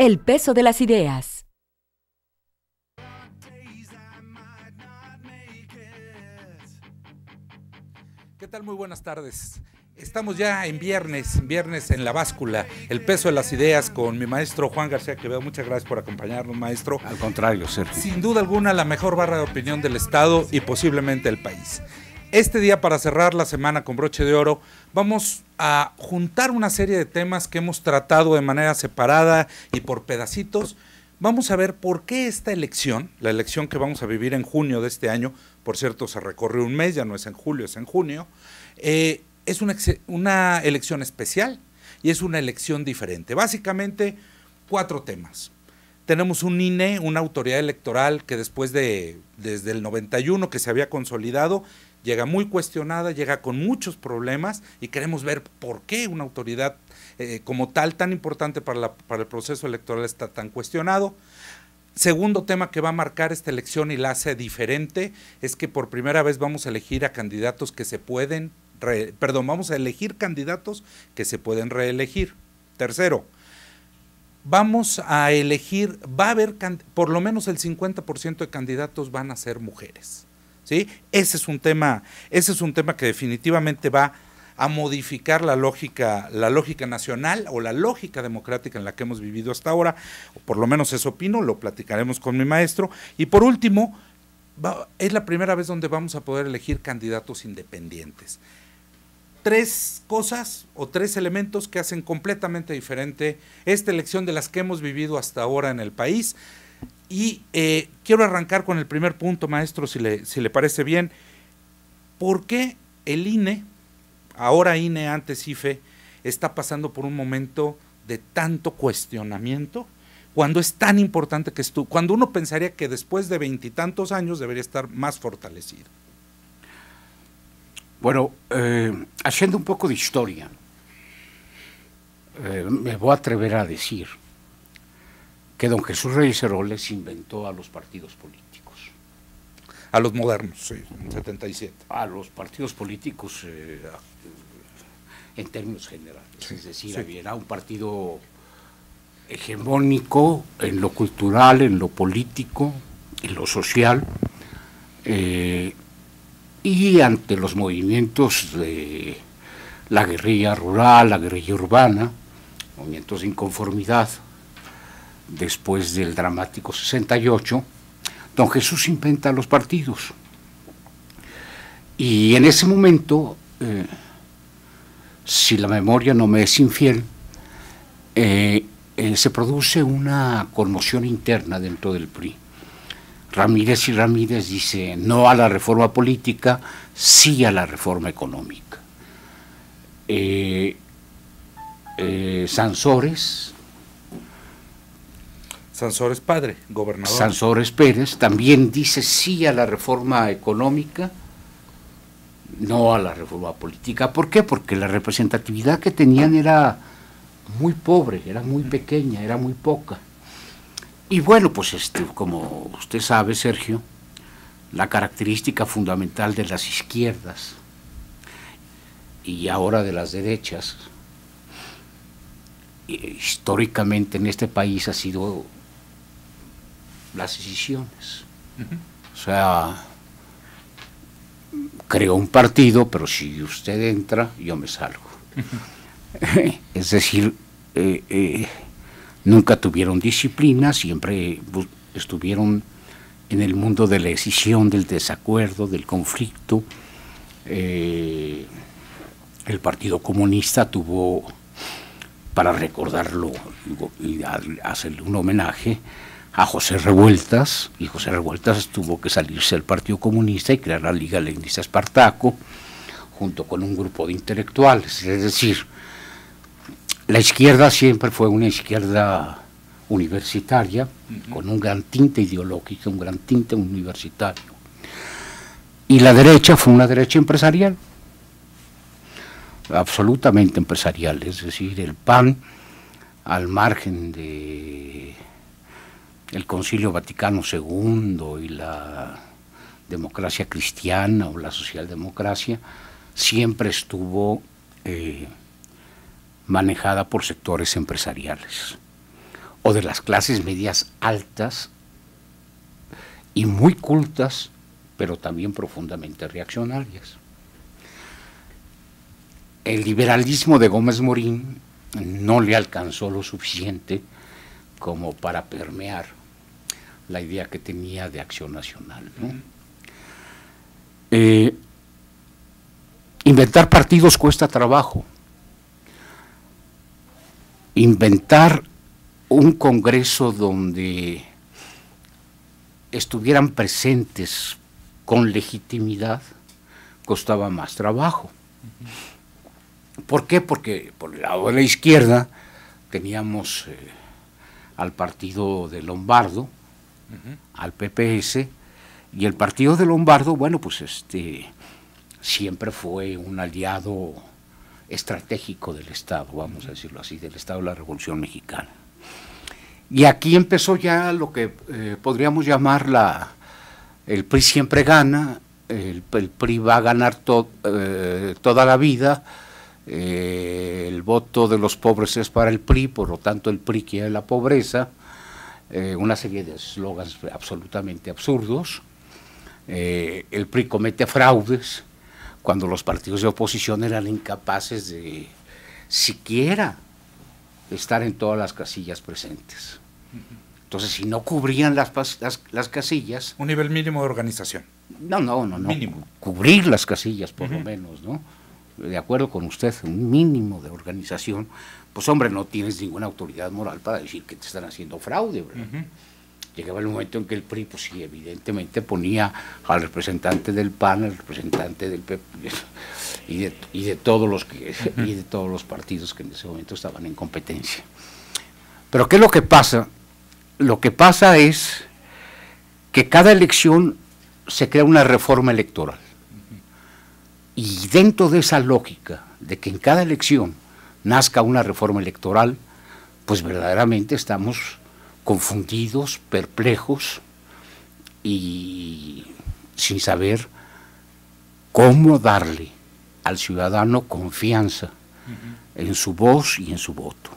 El peso de las ideas. ¿Qué tal? Muy buenas tardes. Estamos ya en viernes, viernes en la báscula, el peso de las ideas con mi maestro Juan García Quevedo. Muchas gracias por acompañarnos, maestro. Al contrario, Sergio. Sin duda alguna, la mejor barra de opinión del Estado y posiblemente del país. Este día, para cerrar la semana con broche de oro, vamos a juntar una serie de temas que hemos tratado de manera separada y por pedacitos. Vamos a ver por qué esta elección, la elección que vamos a vivir en junio de este año, por cierto, se recorre un mes, ya no es en julio, es en junio, eh, es una, una elección especial y es una elección diferente. Básicamente, cuatro temas. Tenemos un INE, una autoridad electoral que después de, desde el 91 que se había consolidado, llega muy cuestionada, llega con muchos problemas y queremos ver por qué una autoridad eh, como tal tan importante para, el proceso electoral está tan cuestionado. Segundo tema que va a marcar esta elección y la hace diferente es que por primera vez vamos a elegir a candidatos que se pueden, perdón, vamos a elegir candidatos que se pueden reelegir. Tercero, vamos a elegir, va a haber, por lo menos el 50% de candidatos van a ser mujeres. ¿Sí? Ese es un tema, ese es un tema que definitivamente va a modificar la lógica, la lógica nacional o la lógica democrática en la que hemos vivido hasta ahora, o por lo menos eso opino, lo platicaremos con mi maestro. Y por último, es la primera vez donde vamos a poder elegir candidatos independientes. Tres cosas o tres elementos que hacen completamente diferente esta elección de las que hemos vivido hasta ahora en el país. Y eh, quiero arrancar con el primer punto, maestro, si le, si le parece bien. ¿Por qué el INE, ahora INE, antes IFE, está pasando por un momento de tanto cuestionamiento? Cuando es tan importante que estuvo, cuando uno pensaría que después de veintitantos años debería estar más fortalecido. Bueno, eh, haciendo un poco de historia, eh, me voy a atrever a decir que don Jesús Reyes Heroles inventó a los partidos políticos. A los modernos, sí, en 77. A los partidos políticos eh, en términos generales. es decir, había un partido hegemónico en lo cultural, en lo político, en lo social, eh, y ante los movimientos de la guerrilla rural, la guerrilla urbana, movimientos de inconformidad, después del dramático 68, don Jesús inventa los partidos. Y en ese momento, eh, si la memoria no me es infiel, eh, eh, se produce una conmoción interna dentro del PRI. Ramírez y Ramírez dice no a la reforma política, sí a la reforma económica. Sansores, Sansores padre, gobernador. Sansores Pérez también dice sí a la reforma económica, no a la reforma política. ¿Por qué? Porque la representatividad que tenían era muy pobre, era muy pequeña, era muy poca. Y bueno, pues este, como usted sabe, Sergio, la característica fundamental de las izquierdas y ahora de las derechas, históricamente en este país ha sido las decisiones. O sea, creó un partido, pero si usted entra, yo me salgo. es decir, eh, eh, nunca tuvieron disciplina, siempre estuvieron en el mundo de la decisión, del desacuerdo, del conflicto. Eh, el Partido Comunista tuvo, para recordarlo y hacerle un homenaje, a José Revueltas, y José Revueltas tuvo que salirse del Partido Comunista y crear la Liga Leninista Espartaco, junto con un grupo de intelectuales. Es decir, la izquierda siempre fue una izquierda universitaria, con un gran tinte ideológico, un gran tinte universitario. Y la derecha fue una derecha empresarial, absolutamente empresarial, es decir, el PAN al margen de el Concilio Vaticano II y la democracia cristiana o la socialdemocracia siempre estuvo eh, manejada por sectores empresariales. o de las clases medias altas y muy cultas, pero también profundamente reaccionarias. El liberalismo de Gómez Morín no le alcanzó lo suficiente como para permear la idea que tenía de acción nacional. Eh, inventar partidos cuesta trabajo. Inventar un congreso donde estuvieran presentes con legitimidad costaba más trabajo. ¿Por qué? Porque por el lado de la izquierda teníamos eh, al partido de Lombardo, al PPS, y el partido de Lombardo, bueno, pues este siempre fue un aliado estratégico del Estado, vamos a decirlo así, del Estado de la Revolución Mexicana. Y aquí empezó ya lo que eh, podríamos llamar la, el PRI siempre gana, el, PRI va a ganar eh, toda la vida, eh, el voto de los pobres es para el PRI, por lo tanto el PRI quiere la pobreza, una serie de eslogans absolutamente absurdos. el PRI comete fraudes cuando los partidos de oposición eran incapaces de siquiera estar en todas las casillas presentes. Entonces, si no cubrían las, las, casillas... Un nivel mínimo de organización. No, no, no, no. Mínimo. Cubrir las casillas, por lo menos, ¿no? De acuerdo con usted, un mínimo de organización. Pues, hombre, no tienes ninguna autoridad moral para decir que te están haciendo fraude, ¿verdad? Llegaba el momento en que el PRI, pues sí, evidentemente ponía al representante del PAN, al representante del PP y de, y de todos los que, y de todos los partidos que en ese momento estaban en competencia. Pero ¿qué es lo que pasa? Lo que pasa es que cada elección se crea una reforma electoral. Y dentro de esa lógica de que en cada elección nazca una reforma electoral, pues verdaderamente estamos confundidos, perplejos y sin saber cómo darle al ciudadano confianza en su voz y en su voto.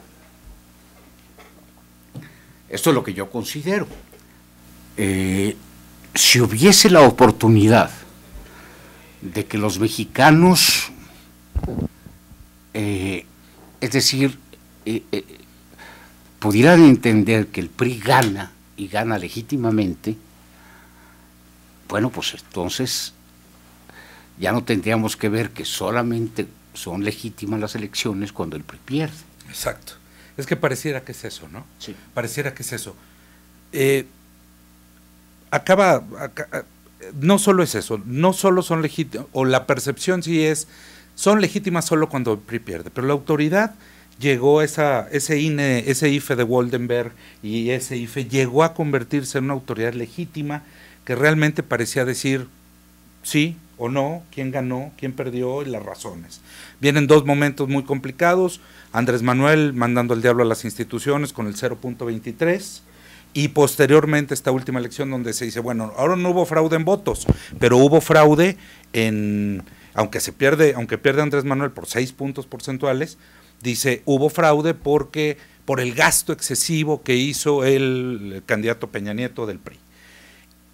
Esto es lo que yo considero. Eh, si hubiese la oportunidad de que los mexicanos, eh, es decir, eh, pudieran entender que el PRI gana y gana legítimamente, bueno, pues entonces ya no tendríamos que ver que solamente son legítimas las elecciones cuando el PRI pierde. Exacto. Es que pareciera que es eso, ¿no? Sí. Pareciera que es eso. Eh, acaba, no solo es eso, no solo son legítimas, o la percepción sí es, son legítimas solo cuando el PRI pierde, pero la autoridad llegó esa, ese INE, ese IFE de Woldenberg y ese IFE llegó a convertirse en una autoridad legítima que realmente parecía decir sí o no, quién ganó, quién perdió y las razones. Vienen dos momentos muy complicados, Andrés Manuel mandando el diablo a las instituciones con el 0.23 y posteriormente esta última elección donde se dice, bueno, ahora no hubo fraude en votos, pero hubo fraude en, aunque se pierde, aunque pierde Andrés Manuel por seis puntos porcentuales, dice, hubo fraude porque por el gasto excesivo que hizo el, candidato Peña Nieto del PRI.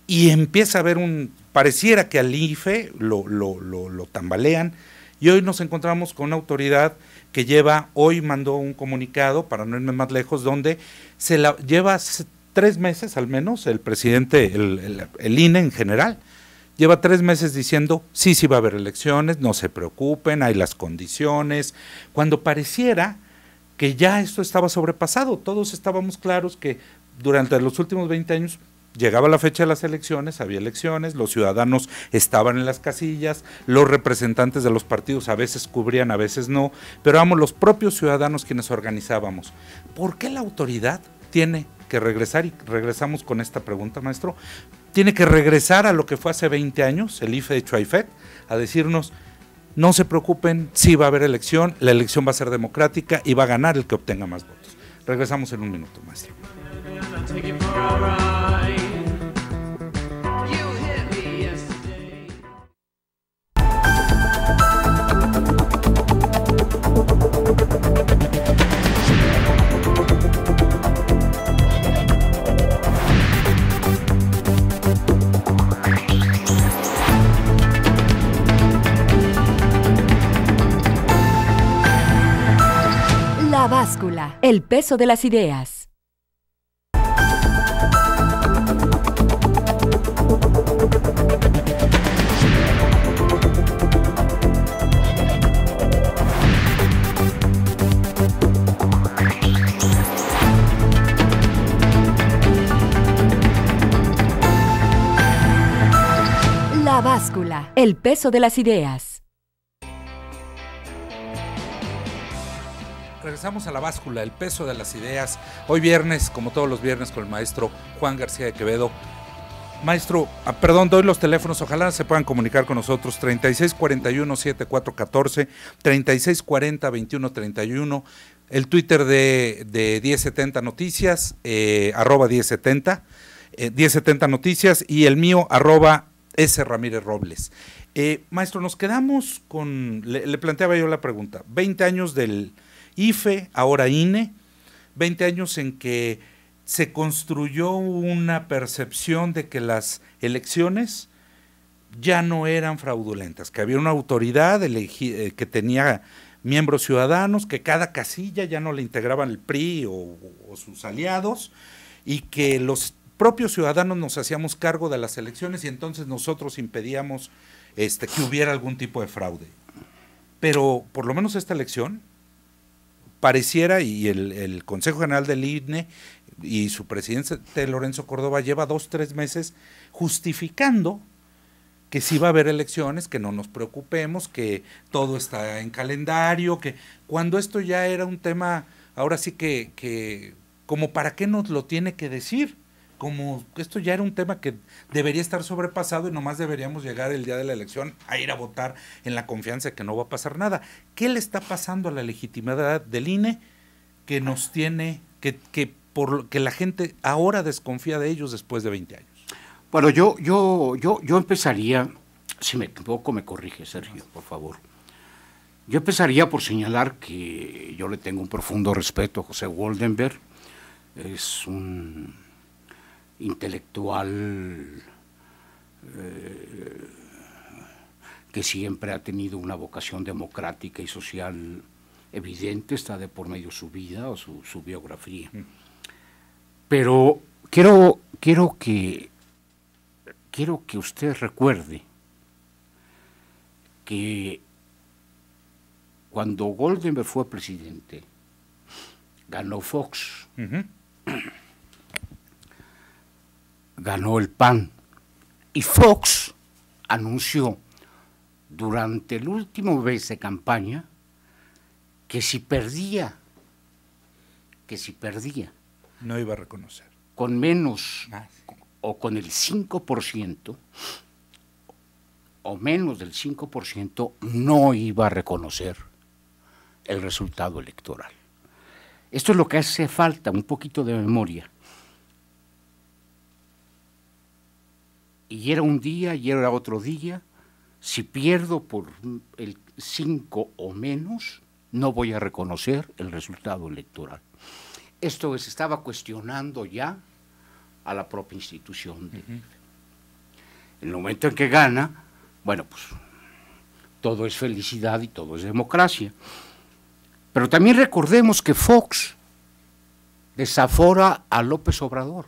Y empieza a haber un, pareciera que al IFE lo, lo, lo, tambalean, y hoy nos encontramos con una autoridad que lleva, hoy mandó un comunicado, para no irme más lejos, donde se la lleva tres meses al menos, el presidente, el, el INE en general, lleva tres meses diciendo, sí, sí va a haber elecciones, no se preocupen, hay las condiciones, cuando pareciera que ya esto estaba sobrepasado, todos estábamos claros que durante los últimos 20 años llegaba la fecha de las elecciones, había elecciones, los ciudadanos estaban en las casillas, los representantes de los partidos a veces cubrían, a veces no, pero éramos los propios ciudadanos quienes organizábamos. ¿Por qué la autoridad tiene que regresar? Y regresamos con esta pregunta, maestro tiene que regresar a lo que fue hace 20 años, el IFE de Chuaifet, a decirnos, no se preocupen, sí va a haber elección, la elección va a ser democrática y va a ganar el que obtenga más votos. Regresamos en un minuto, maestro. El peso de las ideas. La báscula, el peso de las ideas. Regresamos a la báscula, el peso de las ideas. Hoy viernes, como todos los viernes, con el maestro Juan García de Quevedo. Maestro, ah, perdón, doy los teléfonos, ojalá se puedan comunicar con nosotros. 3641-7414, 3640-2131, el Twitter de, de 1070 Noticias, eh, arroba 1070, eh, 1070 Noticias, y el mío, arroba S. Ramírez Robles. Eh, maestro, nos quedamos con, le planteaba yo la pregunta, 20 años del IFE, ahora INE, 20 años en que se construyó una percepción de que las elecciones ya no eran fraudulentas, que había una autoridad eh, que tenía miembros ciudadanos, que cada casilla ya no le integraban el PRI o, o sus aliados, y que los propios ciudadanos nos hacíamos cargo de las elecciones y entonces nosotros impedíamos este, que hubiera algún tipo de fraude. Pero por lo menos esta elección pareciera, y el, Consejo General del INE y su presidente Lorenzo Córdoba lleva dos, tres meses justificando que sí va a haber elecciones, que no nos preocupemos, que todo está en calendario, que cuando esto ya era un tema, ahora sí que, que como para qué nos lo tiene que decir, como esto ya era un tema que debería estar sobrepasado y nomás deberíamos llegar el día de la elección a ir a votar en la confianza de que no va a pasar nada. ¿Qué le está pasando a la legitimidad del INE que nos tiene, que, que por que la gente ahora desconfía de ellos después de 20 años? Bueno, yo, yo, yo, yo empezaría, si me equivoco, me corrige, Sergio, por favor. Yo empezaría por señalar que yo le tengo un profundo respeto a José Woldenberg. Es un intelectual eh, que siempre ha tenido una vocación democrática y social evidente, está de por medio su vida o su, su biografía. Pero quiero, quiero que quiero que usted recuerde que cuando Goldenberg fue presidente, ganó Fox, Ujú. Ganó el PAN, y Fox anunció durante el último mes de campaña que si perdía, que si perdía No iba a reconocer. con menos Ah, o con el 5% o menos del 5% no iba a reconocer el resultado electoral. Esto es lo que hace falta, un poquito de memoria. Y era un día y era otro día. Si pierdo por el 5 o menos, no voy a reconocer el resultado electoral. Esto se estaba cuestionando ya a la propia institución. de- En el momento en que gana, bueno, pues todo es felicidad y todo es democracia. Pero también recordemos que Fox desafora a López Obrador.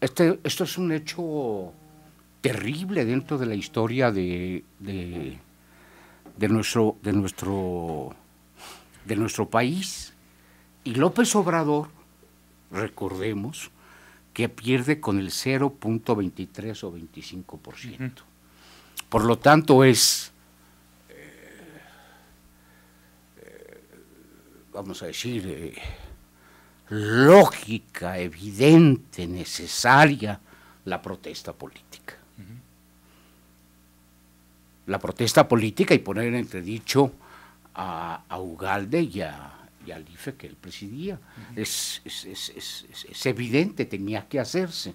Este, esto es un hecho terrible dentro de la historia de, de, de nuestro, de, nuestro, de nuestro país. Y López Obrador, recordemos, que pierde con el 0.23 o 25%. Por lo tanto, es, eh, eh, vamos a decir, eh, lógica, evidente, necesaria la protesta política. La protesta política y poner en entredicho a, a Ugalde y a, y al IFE que él presidía. es, es, es, es, es- es evidente, tenía que hacerse.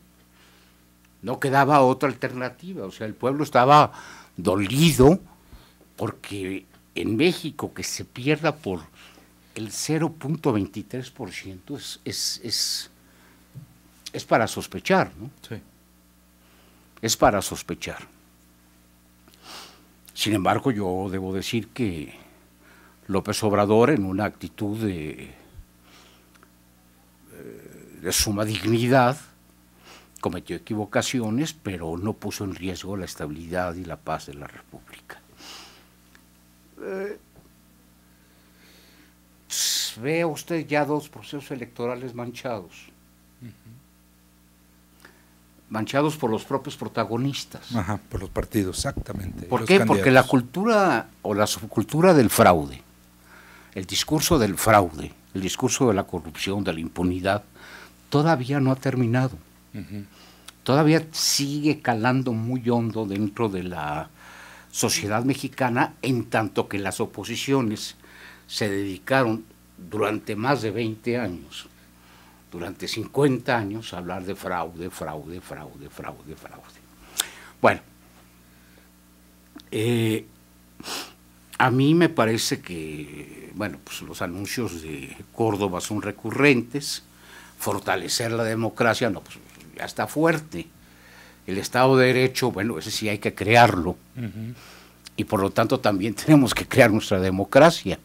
No quedaba otra alternativa. O sea, el pueblo estaba dolido porque en México que se pierda por el 0.23% es, es, es, es para sospechar, ¿no? Sí. Es para sospechar. Sin embargo, yo debo decir que López Obrador, en una actitud de, eh, de suma dignidad, cometió equivocaciones, pero no puso en riesgo la estabilidad y la paz de la República. Eh, vea usted ya dos procesos electorales manchados. Manchados por los propios protagonistas. Ajá, por los partidos, exactamente. ¿Por qué? Porque la cultura o la subcultura del fraude, el discurso del fraude, el discurso de la corrupción, de la impunidad, todavía no ha terminado. Todavía sigue calando muy hondo dentro de la sociedad mexicana, en tanto que las oposiciones se dedicaron durante más de 20 años, durante 50 años, hablar de fraude, fraude, fraude, fraude, fraude. Bueno, eh, a mí me parece que, bueno, pues los anuncios de Córdoba son recurrentes, fortalecer la democracia, no, pues ya está fuerte. El Estado de Derecho, bueno, ese sí hay que crearlo. Y por lo tanto también tenemos que crear nuestra democracia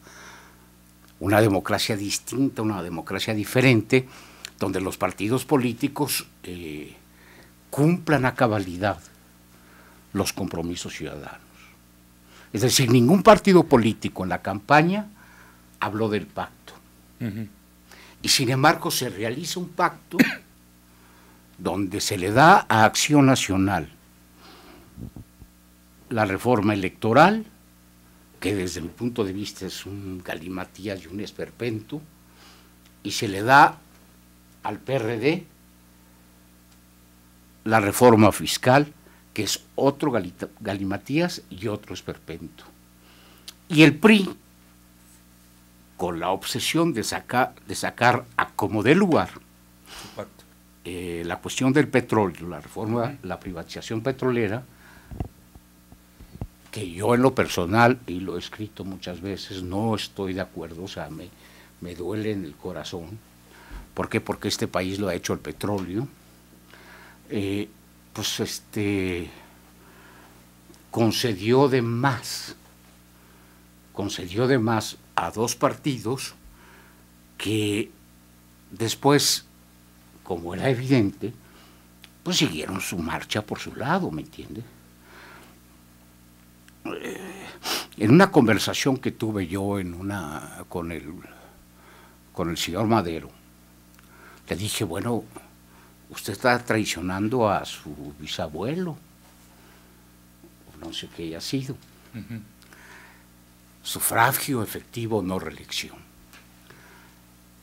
una democracia distinta, una democracia diferente, donde los partidos políticos eh, cumplan a cabalidad los compromisos ciudadanos. Es decir, ningún partido político en la campaña habló del pacto. Y sin embargo se realiza un pacto donde se le da a Acción Nacional la reforma electoral, que desde mi punto de vista es un galimatías y un esperpento, y se le da al PRD la reforma fiscal, que es otro galimatías y otro esperpento. Y el PRI, con la obsesión de, sacar de sacar a como de lugar eh, la cuestión del petróleo, la reforma, la privatización petrolera, que yo en lo personal, y lo he escrito muchas veces, no estoy de acuerdo, o sea, me, duele en el corazón. ¿Por qué? Porque este país lo ha hecho el petróleo. Eh, pues este concedió de más, concedió de más a dos partidos que después, como era evidente, pues siguieron su marcha por su lado, ¿me entiendes? Eh, en una conversación que tuve yo en una con el con el señor Madero, le dije, bueno, usted está traicionando a su bisabuelo, no sé qué haya sido. Sufragio efectivo, no reelección.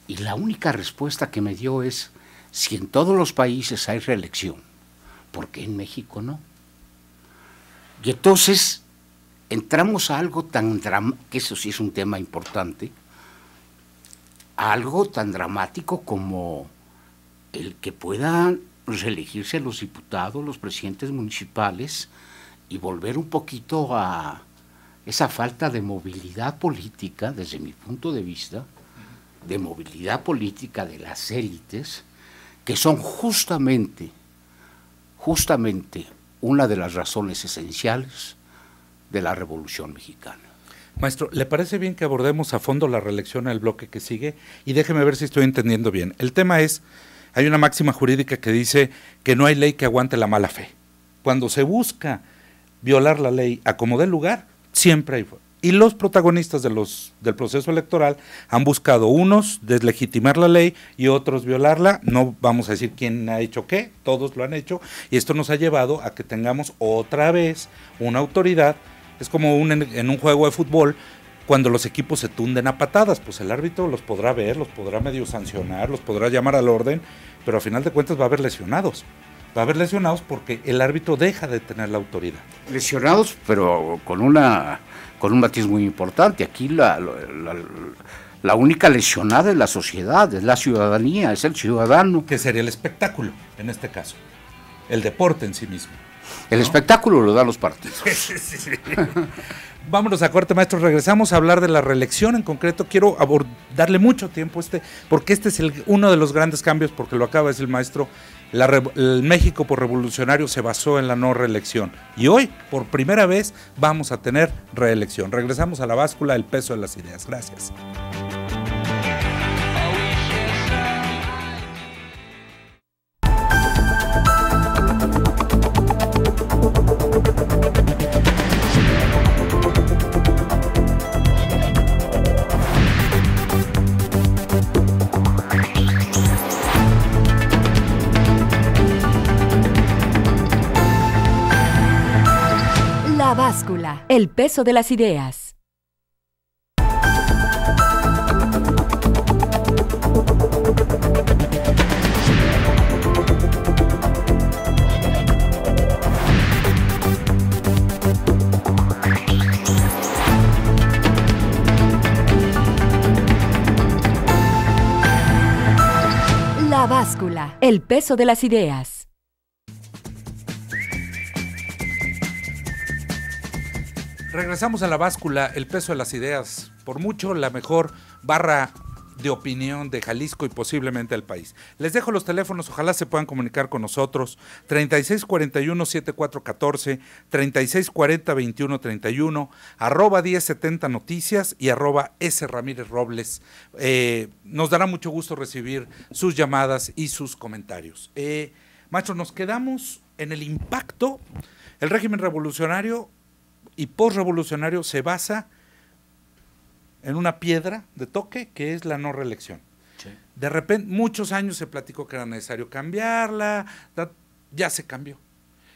Y la única respuesta que me dio es, si en todos los países hay reelección, ¿por qué en México no? Y entonces entramos a algo tan dramático, que eso sí es un tema importante, a algo tan dramático como el que puedan reelegirse los diputados, los presidentes municipales y volver un poquito a esa falta de movilidad política, desde mi punto de vista, de movilidad política de las élites, que son justamente, justamente una de las razones esenciales de la Revolución Mexicana. Maestro, ¿le parece bien que abordemos a fondo la reelección al bloque que sigue? Y déjeme ver si estoy entendiendo bien. El tema es, hay una máxima jurídica que dice que no hay ley que aguante la mala fe. Cuando se busca violar la ley a como dé lugar, siempre hay... Y los protagonistas de los, del proceso electoral han buscado unos deslegitimar la ley y otros violarla. No vamos a decir quién ha hecho qué, todos lo han hecho. Y esto nos ha llevado a que tengamos otra vez una autoridad es como un, en un juego de fútbol, cuando los equipos se tunden a patadas, pues el árbitro los podrá ver, los podrá medio sancionar, los podrá llamar al orden, pero a final de cuentas va a haber lesionados. Va a haber lesionados porque el árbitro deja de tener la autoridad. Lesionados, pero con una con un matiz muy importante. Aquí la, la, única lesionada es la sociedad, es la ciudadanía, es el ciudadano. Que sería el espectáculo, en este caso. El deporte en sí mismo. El espectáculo lo dan los partidos. Vámonos a corte, maestro. Regresamos a hablar de la reelección en concreto. Quiero darle mucho tiempo a este, porque este es el, uno de los grandes cambios, porque lo acaba de decir el maestro. el México por revolucionario se basó en la no reelección. Y hoy, por primera vez, vamos a tener reelección. Regresamos a la báscula, el peso de las ideas. Gracias. El peso de las ideas. La báscula, el peso de las ideas. Regresamos a la báscula, el peso de las ideas, por mucho la mejor barra de opinión de Jalisco y posiblemente del país. Les dejo los teléfonos, ojalá se puedan comunicar con nosotros. 3641-7414, 3640-2131, arroba 1070 Noticias y arroba S. Ramírez Robles. Eh, nos dará mucho gusto recibir sus llamadas y sus comentarios. Eh, maestro, nos quedamos en el impacto. El régimen revolucionario y postrevolucionario se basa en una piedra de toque que es la no reelección. De repente, muchos años se platicó que era necesario cambiarla, ya se cambió.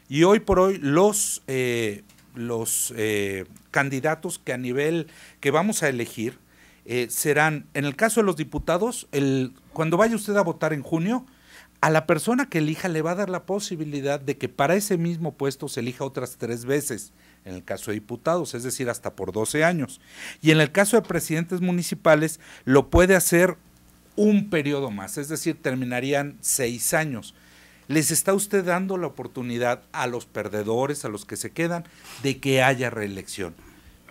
Y hoy por hoy los, eh, los eh, candidatos que a nivel que vamos a elegir eh, serán, en el caso de los diputados, el, cuando vaya usted a votar en junio, a la persona que elija le va a dar la posibilidad de que para ese mismo puesto se elija otras tres veces en el caso de diputados, es decir, hasta por 12 años. Y en el caso de presidentes municipales, lo puede hacer un periodo más, es decir, terminarían seis años. Les está usted dando la oportunidad a los perdedores, a los que se quedan, de que haya reelección.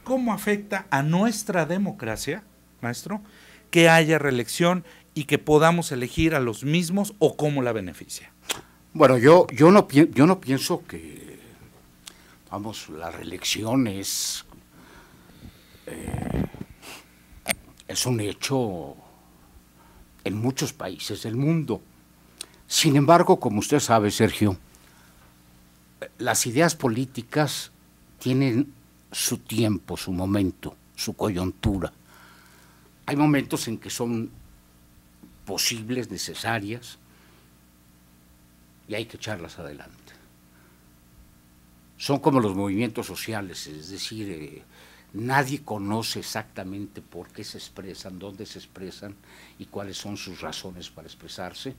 ¿Cómo afecta a nuestra democracia, maestro, que haya reelección y que podamos elegir a los mismos o cómo la beneficia? Bueno, yo, yo, no, yo no pienso que vamos, la reelección es, eh, es un hecho en muchos países del mundo. Sin embargo, como usted sabe, Sergio, las ideas políticas tienen su tiempo, su momento, su coyuntura. Hay momentos en que son posibles, necesarias, y hay que echarlas adelante son como los movimientos sociales, es decir, eh, nadie conoce exactamente por qué se expresan, dónde se expresan y cuáles son sus razones para expresarse,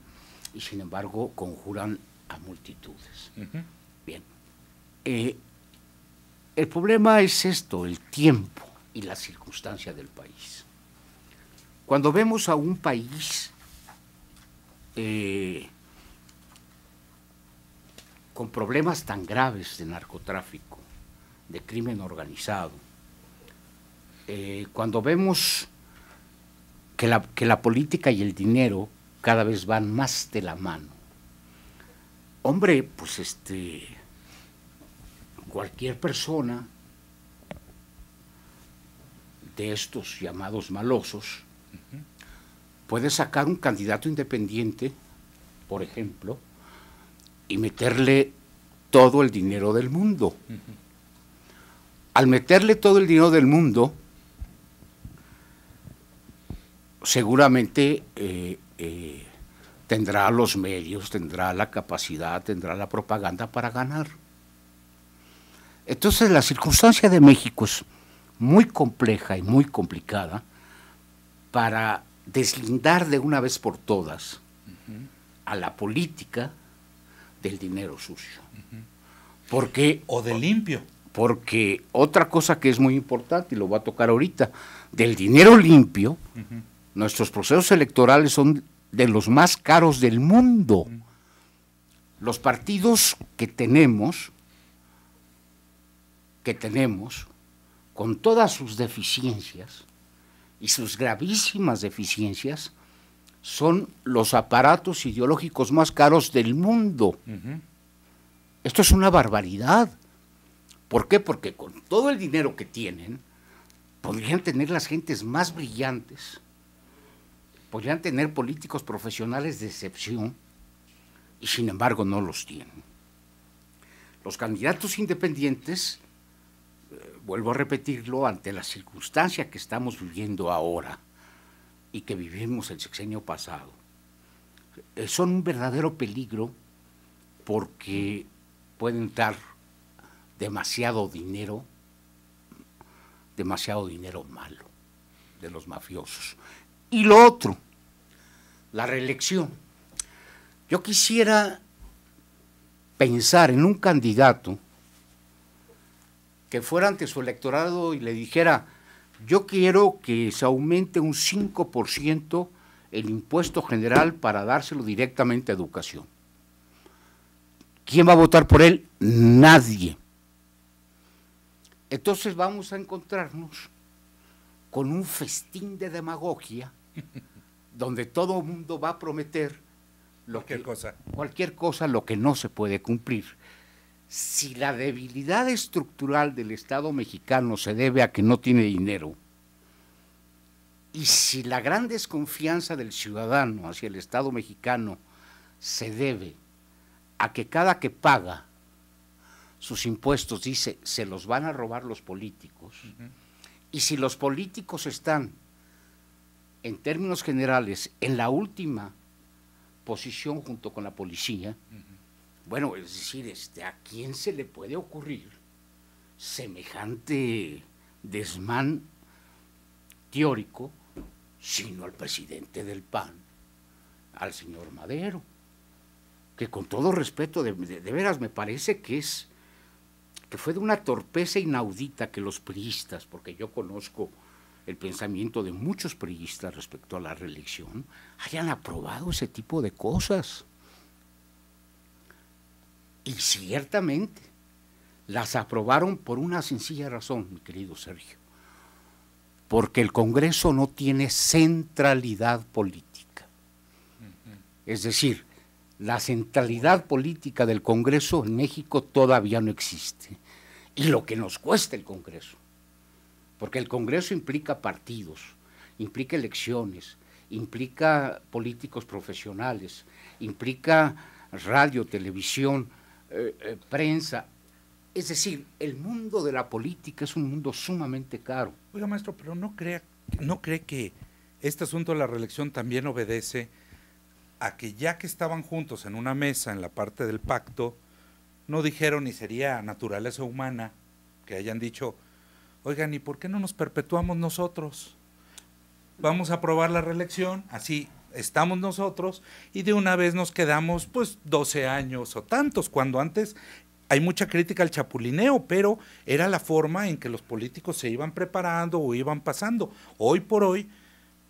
y sin embargo conjuran a multitudes. Bien. Eh, el problema es esto, el tiempo y la circunstancia del país. Cuando vemos a un país eh, con problemas tan graves de narcotráfico, de crimen organizado, eh, cuando vemos que la, que la política y el dinero cada vez van más de la mano, hombre, pues este, cualquier persona de estos llamados malosos puede sacar un candidato independiente, por ejemplo, y meterle todo el dinero del mundo. Al meterle todo el dinero del mundo, seguramente eh, eh, tendrá los medios, tendrá la capacidad, tendrá la propaganda para ganar. Entonces la circunstancia de México es muy compleja y muy complicada para deslindar de una vez por todas a la política del dinero sucio. Porque, o de limpio. Porque otra cosa que es muy importante, y lo voy a tocar ahorita, del dinero limpio, nuestros procesos electorales son de los más caros del mundo. Los partidos que tenemos que tenemos, con todas sus deficiencias y sus gravísimas deficiencias, son los aparatos ideológicos más caros del mundo. Esto es una barbaridad. ¿Por qué? Porque con todo el dinero que tienen, podrían tener las gentes más brillantes, podrían tener políticos profesionales de excepción, y sin embargo no los tienen. Los candidatos independientes, eh, vuelvo a repetirlo, ante la circunstancia que estamos viviendo ahora y que vivimos el sexenio pasado, eh, son un verdadero peligro porque pueden dar demasiado dinero, demasiado dinero malo de los mafiosos. Y lo otro, la reelección. Yo quisiera pensar en un candidato que fuera ante su electorado y le dijera, yo quiero que se aumente un 5% el impuesto general para dárselo directamente a educación. ¿Quién va a votar por él? Nadie. Entonces vamos a encontrarnos con un festín de demagogia donde todo el mundo va a prometer cualquier cosa. Cualquier cosa lo que no se puede cumplir. Si la debilidad estructural del Estado mexicano se debe a que no tiene dinero, y si la gran desconfianza del ciudadano hacia el Estado mexicano se debe a que cada que paga sus impuestos dice se los van a robar los políticos, y si los políticos están, en términos generales, en la última posición junto con la policía. Bueno, es decir, este, ¿a quién se le puede ocurrir semejante desmán teórico sino al presidente del PAN, al señor Madero? Que con todo respeto, de, de veras me parece que es que fue de una torpeza inaudita que los priistas, porque yo conozco el pensamiento de muchos periodistas respecto a la reelección, hayan aprobado ese tipo de cosas. Y ciertamente las aprobaron por una sencilla razón, mi querido Sergio, porque el Congreso no tiene centralidad política. Es decir, la centralidad política del Congreso en México todavía no existe. Y lo que nos cuesta el Congreso porque el Congreso implica partidos, implica elecciones, implica políticos profesionales, implica radio, televisión, eh, eh, prensa. Es decir, el mundo de la política es un mundo sumamente caro. Oiga, maestro, pero no, crea, no cree que este asunto de la reelección también obedece a que ya que estaban juntos en una mesa en la parte del pacto, no dijeron ni sería naturaleza humana que hayan dicho, oigan, ¿y por qué no nos perpetuamos nosotros? Vamos a aprobar la reelección, así estamos nosotros, y de una vez nos quedamos pues 12 años o tantos, cuando antes hay mucha crítica al chapulineo, pero era la forma en que los políticos se iban preparando o iban pasando. Hoy por hoy,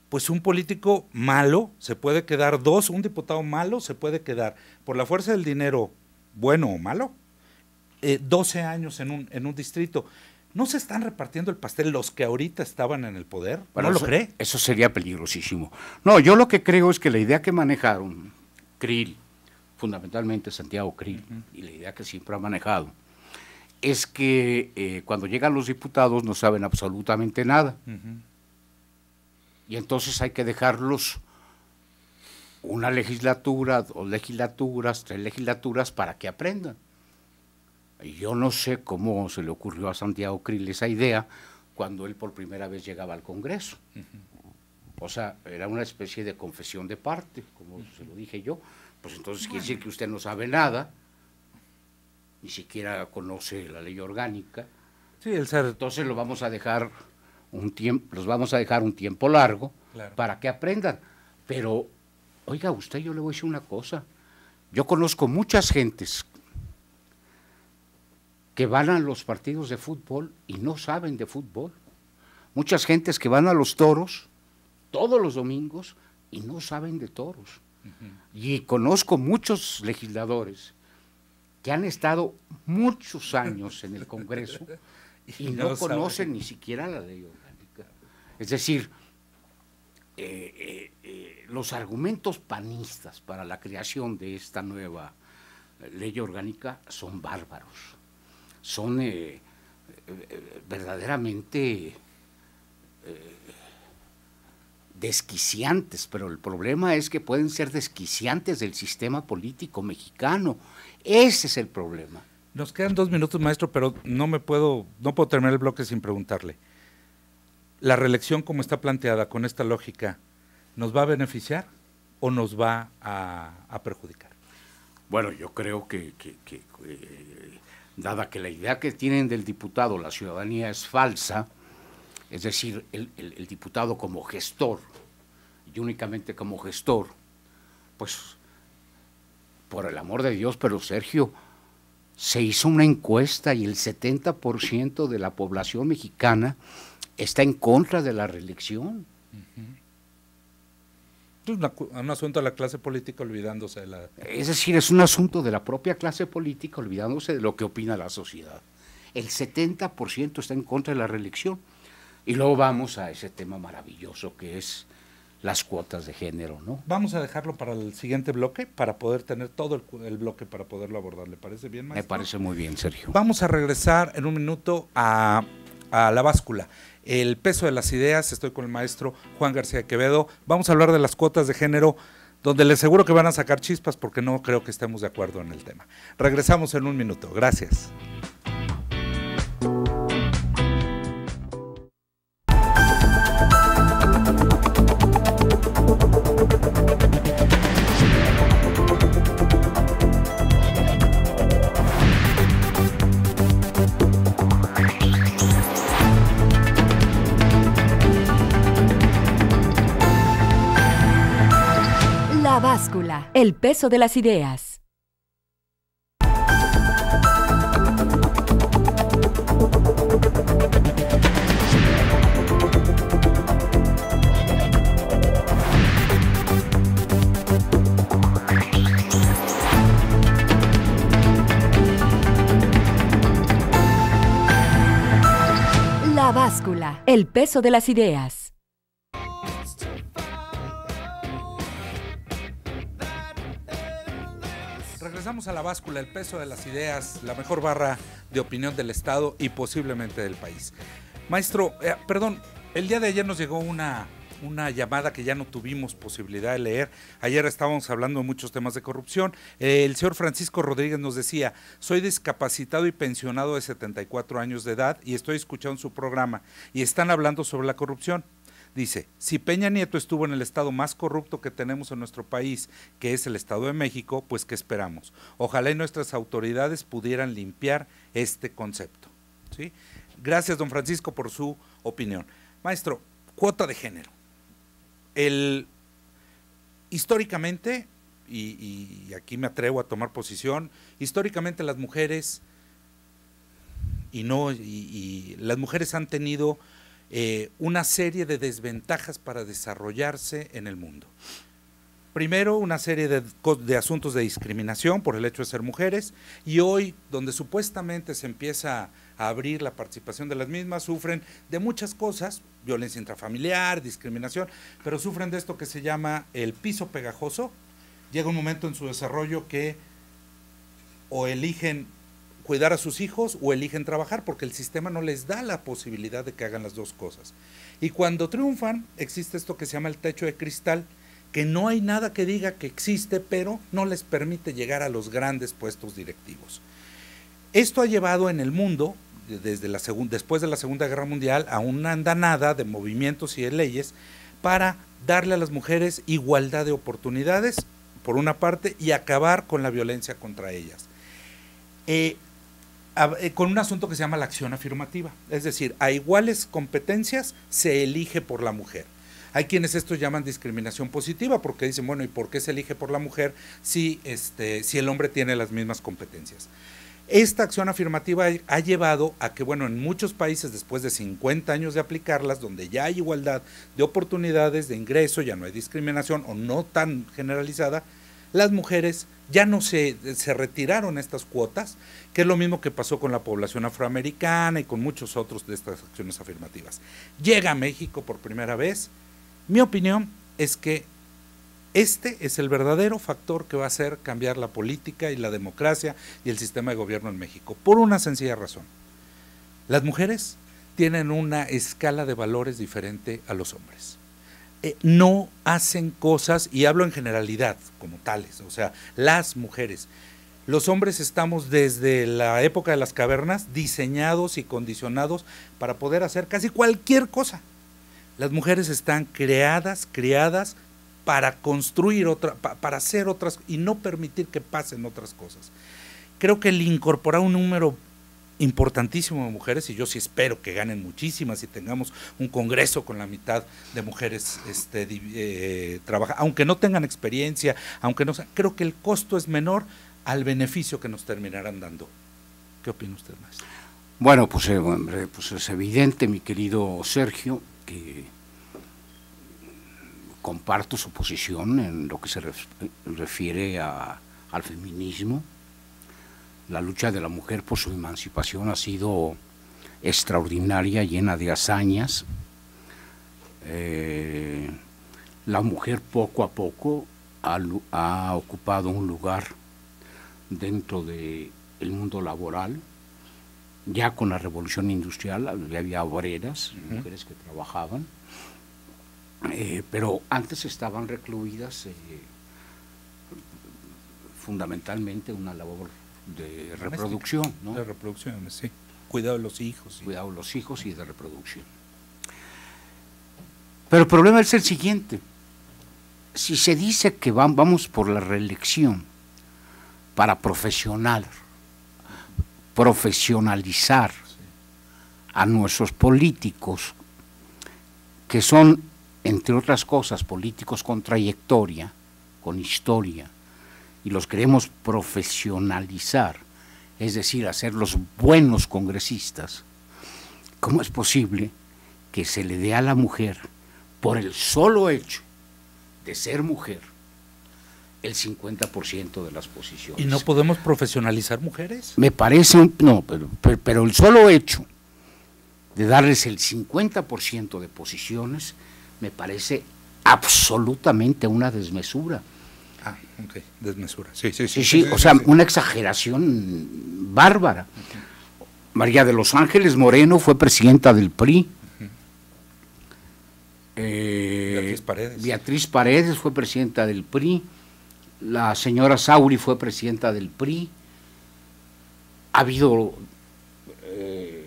pues un político malo se puede quedar dos, un diputado malo se puede quedar por la fuerza del dinero, bueno o malo, 12 eh, años en un, en un distrito. ¿No se están repartiendo el pastel los que ahorita estaban en el poder? ¿No lo cree? Eso sería peligrosísimo. No, yo lo que creo es que la idea que manejaron Krill, fundamentalmente Santiago Krill, y la idea que siempre ha manejado, es que eh, cuando llegan los diputados no saben absolutamente nada. Y entonces hay que dejarlos una legislatura, dos legislaturas, tres legislaturas para que aprendan. Yo no sé cómo se le ocurrió a Santiago Krill esa idea cuando él por primera vez llegaba al Congreso. O sea, era una especie de confesión de parte, como se lo dije yo. Pues entonces quiere decir que usted no sabe nada, ni siquiera conoce la ley orgánica. Sí, el ser... Entonces lo vamos a dejar un tiempo, los vamos a dejar un tiempo largo para que aprendan. Pero, oiga, usted yo le voy a decir una cosa. Yo conozco muchas gentes que van a los partidos de fútbol y no saben de fútbol. Muchas gentes que van a los toros todos los domingos y no saben de toros. Y conozco muchos legisladores que han estado muchos años en el Congreso y, no, conocen ni siquiera la ley orgánica. Es decir, eh, eh, eh, los argumentos panistas para la creación de esta nueva ley orgánica son bárbaros, son verdaderamente desquiciantes, pero el problema es que pueden ser desquiciantes del sistema político mexicano. Ese es el problema. Nos quedan dos minutos, maestro, pero no me puedo, no puedo terminar el bloque sin preguntarle. ¿La reelección como está planteada con esta lógica nos va a beneficiar o nos va a, perjudicar? Bueno, yo creo que, eh, dada que la idea que tienen del diputado la ciudadanía es falsa, es decir, el, el diputado como gestor y únicamente como gestor, pues por el amor de Dios, pero Sergio, se hizo una encuesta y el 70% de la población mexicana está en contra de la reelección. Es un asunto de la clase política olvidándose de la... Es decir, es un asunto de la propia clase política olvidándose de lo que opina la sociedad. El 70% está en contra de la reelección. Y luego vamos a ese tema maravilloso que es las cuotas de género, ¿no? Vamos a dejarlo para el siguiente bloque, para poder tener todo el, bloque para poderlo abordar. ¿Le parece bien, maestro? Me parece muy bien, Sergio. Vamos a regresar en un minuto a, a la báscula. El peso de las ideas, estoy con el maestro Juan García Quevedo. Vamos a hablar de las cuotas de género, donde les aseguro que van a sacar chispas porque no creo que estemos de acuerdo en el tema. Regresamos en un minuto. Gracias. El peso de las ideas. La báscula. El peso de las ideas. A la báscula, el peso de las ideas, la mejor barra de opinión del Estado y posiblemente del país. Maestro, eh, perdón, el día de ayer nos llegó una, una llamada que ya no tuvimos posibilidad de leer. Ayer estábamos hablando de muchos temas de corrupción. el señor Francisco Rodríguez nos decía, soy discapacitado y pensionado de 74 años de edad y estoy escuchando su programa y están hablando sobre la corrupción. Dice, si Peña Nieto estuvo en el estado más corrupto que tenemos en nuestro país, que es el Estado de México, pues ¿qué esperamos? Ojalá y nuestras autoridades pudieran limpiar este concepto. ¿sí? Gracias, don Francisco, por su opinión. Maestro, cuota de género. El, históricamente, y, aquí me atrevo a tomar posición, históricamente las mujeres y no y las mujeres han tenido eh, una serie de desventajas para desarrollarse en el mundo. Primero, una serie de, de, asuntos de discriminación por el hecho de ser mujeres y hoy, donde supuestamente se empieza a abrir la participación de las mismas, sufren de muchas cosas, violencia intrafamiliar, discriminación, pero sufren de esto que se llama el piso pegajoso. Llega un momento en su desarrollo que o eligen cuidar a sus hijos o eligen trabajar porque el sistema no les da la posibilidad de que hagan las dos cosas. Y cuando triunfan, existe esto que se llama el techo de cristal, que no hay nada que diga que existe, pero no les permite llegar a los grandes puestos directivos. Esto ha llevado en el mundo, desde la después de la Segunda Guerra Mundial, a una andanada de movimientos y de leyes para darle a las mujeres igualdad de oportunidades, por una parte, y acabar con la violencia contra ellas. Eh, eh, con un asunto que se llama la acción afirmativa. Es decir, a iguales competencias se elige por la mujer. Hay quienes esto llaman discriminación positiva porque dicen, bueno, ¿y por qué se elige por la mujer si, este, si el hombre tiene las mismas competencias? Esta acción afirmativa ha llevado a que, bueno, en muchos países, después de 50 años de aplicarlas, donde ya hay igualdad de oportunidades de ingreso, ya no hay discriminación o no tan generalizada, las mujeres ya no se, se retiraron estas cuotas, que es lo mismo que pasó con la población afroamericana y con muchos otros de estas acciones afirmativas. Llega a México por primera vez. Mi opinión es que este es el verdadero factor que va a hacer cambiar la política y la democracia y el sistema de gobierno en México, por una sencilla razón. Las mujeres tienen una escala de valores diferente a los hombres. Eh, no hacen cosas, y hablo en generalidad como tales, o sea, las mujeres. Los hombres estamos desde la época de las cavernas diseñados y condicionados para poder hacer casi cualquier cosa. Las mujeres están creadas, criadas para construir otra, para hacer otras y no permitir que pasen otras cosas. Creo que el incorporar un número importantísimo de mujeres y yo sí espero que ganen muchísimas y tengamos un congreso con la mitad de mujeres este, eh, aunque no tengan experiencia, aunque no creo que el costo es menor al beneficio que nos terminarán dando. ¿Qué opina usted, maestro? Bueno, pues, eh, pues es evidente, mi querido Sergio, que comparto su posición en lo que se refiere al feminismo la lucha de la mujer por su emancipación ha sido extraordinaria, llena de hazañas. Eh, la mujer poco a poco ha, ocupado un lugar dentro del mundo laboral. Ya con la revolución industrial había obreras, mujeres que trabajaban, eh, pero antes estaban recluidas eh, fundamentalmente una labor de reproducción, ¿no? De reproducción, sí. Cuidado de los hijos. Cuidado de los hijos y de reproducción. Pero el problema es el siguiente. Si se dice que vamos por la reelección para profesional, profesionalizar a nuestros políticos, que son, entre otras cosas, políticos con trayectoria, con historia, y los queremos profesionalizar, es decir, hacerlos buenos congresistas, ¿cómo es posible que se le dé a la mujer, por el solo hecho de ser mujer, el 50% de las posiciones? ¿Y no podemos profesionalizar mujeres? Me parece, no, pero, pero el solo hecho de darles el 50% de posiciones me parece absolutamente una desmesura. Ah, ok, desmesura. Sí, sí, sí. Sí, o sea, una exageración bárbara. María de los Ángeles Moreno fue presidenta del PRI. Eh, Beatriz Paredes. Beatriz Paredes fue presidenta del PRI. La señora Sauri fue presidenta del PRI. Ha habido. Eh,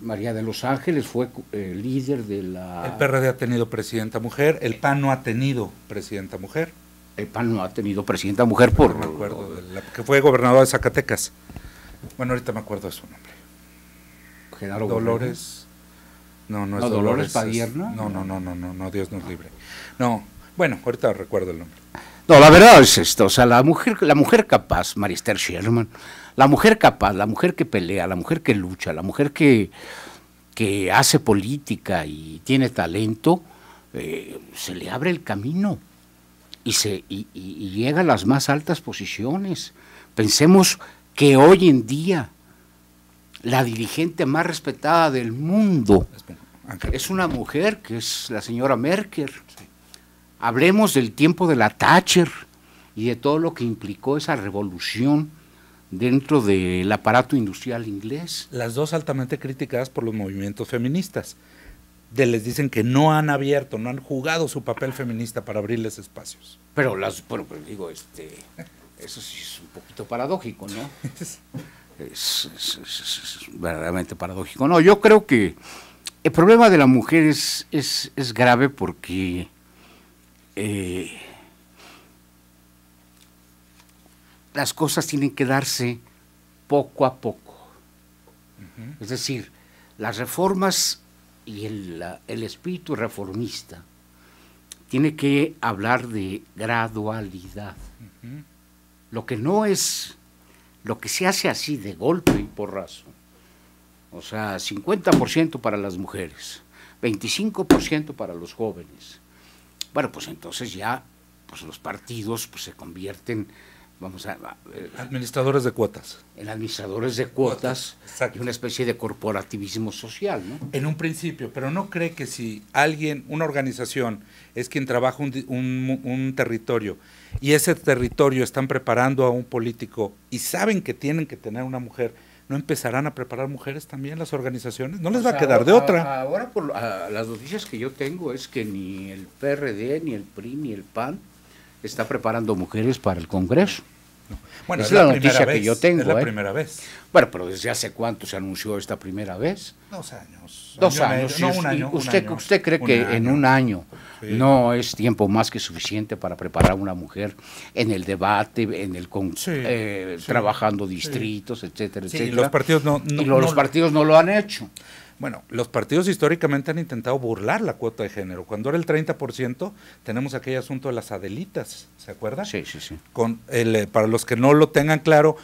María de los Ángeles fue eh, líder de la. El PRD ha tenido presidenta mujer. El PAN no ha tenido presidenta mujer el PAN no ha tenido presidenta mujer por... me acuerdo, que fue gobernador de Zacatecas. Bueno, ahorita me acuerdo de su nombre. Genaro Dolores... No, no es Dolores, Padierna. No, no, no, no, no, no, Dios nos libre. No, bueno, ahorita recuerdo el nombre. No, la verdad es esto, o sea, la mujer, la mujer capaz, Marister Sherman, la mujer capaz, la mujer que pelea, la mujer que lucha, la mujer que, que hace política y tiene talento, eh, se le abre el camino y, se, y, llega a las más altas posiciones. Pensemos que hoy en día la dirigente más respetada del mundo es una mujer, que es la señora Merkel. Hablemos del tiempo de la Thatcher y de todo lo que implicó esa revolución dentro del aparato industrial inglés. Las dos altamente criticadas por los movimientos feministas de les dicen que no han abierto, no han jugado su papel feminista para abrirles espacios. Pero las, bueno, pues digo, este, eso sí es un poquito paradójico, ¿no? es, verdaderamente paradójico. No, yo creo que el problema de la mujer es, es, grave porque eh, las cosas tienen que darse poco a poco. Es decir, las reformas y el, el espíritu reformista tiene que hablar de gradualidad. Lo que no es, lo que se hace así de golpe y porrazo, o sea, 50% para las mujeres, 25% para los jóvenes. Bueno, pues entonces ya pues los partidos pues se convierten vamos a, eh, administradores de cuotas. En administradores de cuotas Exacto. y una especie de corporativismo social, ¿no? En un principio, pero no cree que si alguien, una organización, es quien trabaja un, un, un territorio y ese territorio están preparando a un político y saben que tienen que tener una mujer, ¿no empezarán a preparar mujeres también las organizaciones? No les O va a quedar de otra. Ahora, por las noticias que yo tengo es que ni el PRD, ni el PRI, ni el PAN está preparando mujeres para el Congreso. Bueno, es es la noticia que yo tengo, Es la ¿eh? primera vez. Bueno, pero ¿desde hace cuánto se anunció esta primera vez? Dos años. Dos Año y años. y No, un y ¿Usted, año. ¿Usted cree que en un año Sí. no es tiempo más que suficiente para preparar a una mujer en el debate, en el con- Sí, eh, sí, trabajando distritos, etcétera, etcétera? los partidos no- no- y lo- los no- partidos no lo han hecho. Bueno, los partidos históricamente han intentado burlar la cuota de género. Cuando era el 30%, tenemos aquel asunto de las adelitas, ¿se acuerda? Sí, sí, sí. Con el, eh, para los que no lo tengan claro,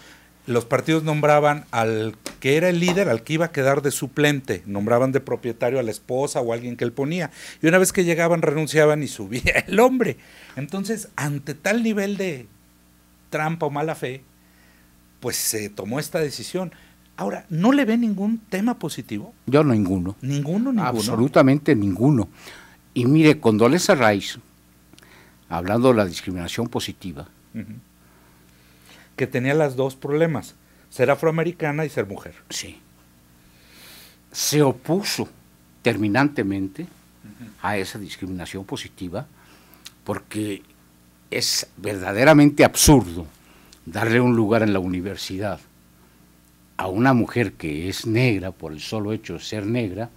los partidos nombraban al que era el líder, al que iba a quedar de suplente, nombraban de propietario a la esposa o a alguien que él ponía. Y una vez que llegaban, renunciaban y subía el hombre. Entonces, ante tal nivel de trampa o mala fe, pues se tomó esta decisión. Ahora, ¿no le ve ningún tema positivo? Yo ninguno. Ninguno, ninguno. Absolutamente ninguno. Y mire, Condoleezza Rice, hablando de la discriminación positiva. Que tenía las dos problemas, ser afroamericana y ser mujer. sí, se opuso terminantemente a esa discriminación positiva porque es verdaderamente absurdo darle un lugar en la universidad a una mujer que es negra por el solo hecho de ser negra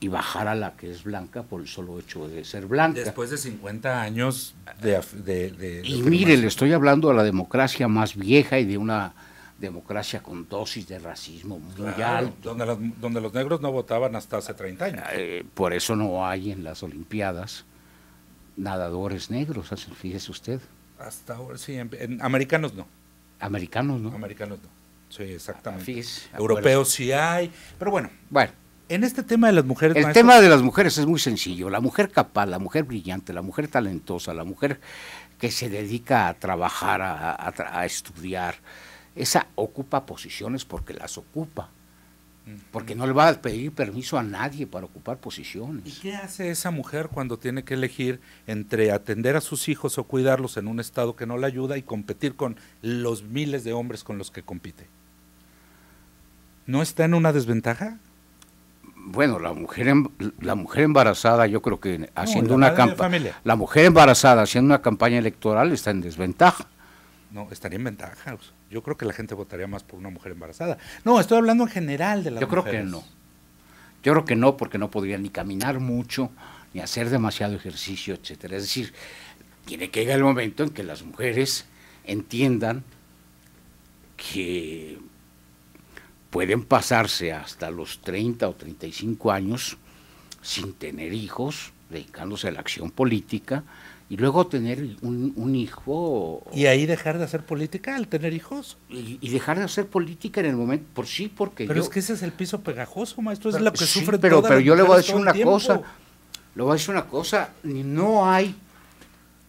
y bajar a la que es blanca por el solo hecho de ser blanca. Después de 50 años de... de- de- de Y mire, le estoy hablando de la democracia más vieja y de una democracia con dosis de racismo muy Claro, alto. donde, las- donde los negros no votaban hasta hace 30 años. Eh, por eso no hay en las Olimpiadas nadadores negros, fíjese usted. Hasta ahora, sí, en, en americanos no. Americanos, ¿no? Americanos no. Sí, exactamente. Europeos sí hay. Pero bueno, Bueno, en este tema de las mujeres... el maestro, tema de las mujeres es muy sencillo. La mujer capaz, la mujer brillante, la mujer talentosa, la mujer que se dedica a trabajar, a, a a estudiar, esa ocupa posiciones porque las ocupa. Porque no le va a pedir permiso a nadie para ocupar ¿Y posiciones. qué hace esa mujer cuando tiene que elegir entre atender a sus hijos o cuidarlos en un estado que no la ayuda y competir con los miles de hombres con los que compite? ¿No está en una desventaja? Bueno, la mujer em- la mujer embarazada, yo creo que haciendo una campaña, la mujer embarazada haciendo una campaña electoral está en desventaja. No, estaría en ventaja. Yo creo que la gente votaría más por una mujer embarazada. No, estoy hablando en general de las Yo creo que no. Yo creo que no, porque no podría ni caminar mucho, ni hacer demasiado ejercicio, etcétera. Es decir, tiene que llegar el momento en que las mujeres entiendan que pueden pasarse hasta los 30 o 35 años sin tener hijos, dedicándose a la acción política, y luego tener un, un hijo ¿Y ahí dejar de hacer política al tener hijos? y, y dejar de hacer política en el momento, por sí, porque Pero yo- es que ese es el piso pegajoso, maestro. Es Pero- lo que sí, sufren pero, todas pero yo le voy a decir una cosa. Le voy a decir una cosa. No hay.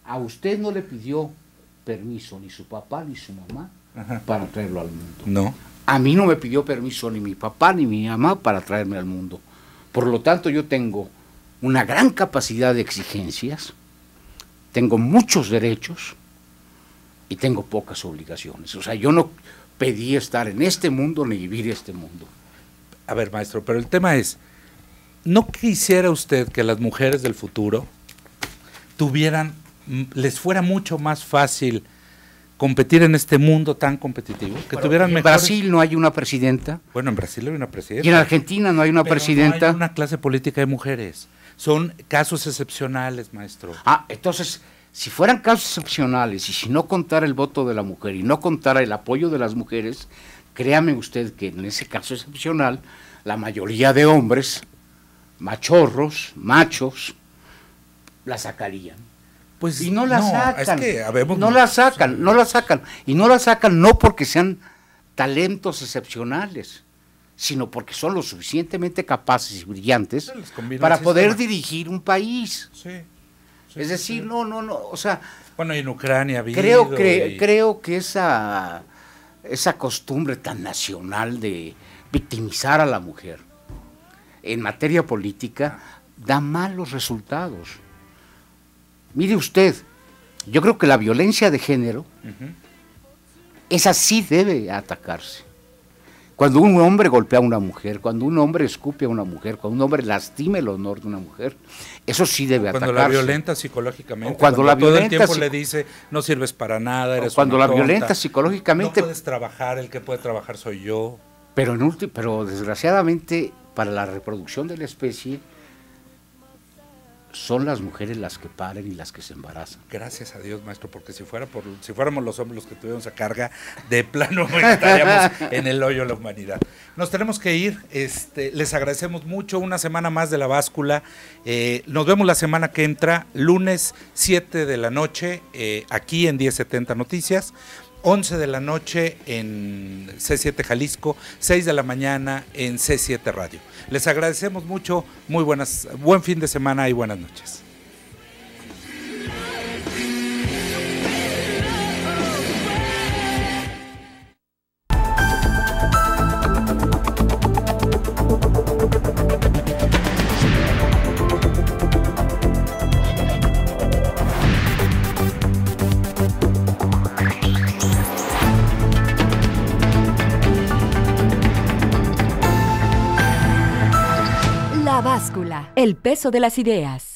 A usted no le pidió permiso ni su papá ni su mamá Ajá. para traerlo al mundo. No. A mí no me pidió permiso ni mi papá ni mi mamá para traerme al mundo. Por lo tanto, yo tengo una gran capacidad de exigencias, tengo muchos derechos y tengo pocas obligaciones. O sea, yo no pedí estar en este mundo ni vivir este mundo. A ver, maestro, pero el tema es, ¿no quisiera usted que las mujeres del futuro tuvieran, les fuera mucho más fácil competir en este mundo tan competitivo? Que tuvieran en mejores- Brasil no hay una presidenta. Bueno, en Brasil hay una presidenta. Y en Argentina no hay una pero presidenta. No hay una clase política de mujeres. Son casos excepcionales, maestro. Ah, entonces, si fueran casos excepcionales y si no contara el voto de la mujer y no contara el apoyo de las mujeres, créame usted que en ese caso excepcional, la mayoría de hombres, machorros, machos, la sacarían. Pues Y no la sacan. Es que habemos- no la sacan, no la sacan. Y no la sacan no porque sean talentos excepcionales, sino porque son lo suficientemente capaces y brillantes para poder dirigir un país. Sí. sí, es decir, sí. no, no, no, o sea, Bueno, y en Ucrania ha Creo, cre- y- creo que esa, esa costumbre tan nacional de victimizar a la mujer en materia política da malos resultados. Mire usted, yo creo que la violencia de género, Ujú. esa sí debe atacarse. Cuando un hombre golpea a una mujer, cuando un hombre escupe a una mujer, cuando un hombre lastima el honor de una mujer, eso sí debe Cuando atacarse. la violenta psicológicamente. O cuando la todo el violenta tiempo le dice, no sirves para nada, eres cuando una la violenta tonta, psicológicamente- No puedes trabajar, el que puede trabajar soy yo. Pero, en pero desgraciadamente para la reproducción de la especie son las mujeres las que paren y las que se embarazan. Gracias a Dios, maestro, porque si fuera por, si fuéramos los hombres los que tuviéramos a carga, de plano estaríamos en el hoyo de la humanidad. Nos tenemos que ir. Este, les agradecemos mucho. Una semana más de la báscula. Eh, nos vemos la semana que entra, lunes 7 de la noche, eh, aquí en 1070 Noticias. 11 de la noche en C7 Jalisco, 6 de la mañana en C7 Radio. Les agradecemos mucho, muy buenas, buen fin de semana y buenas noches. El peso de las ideas.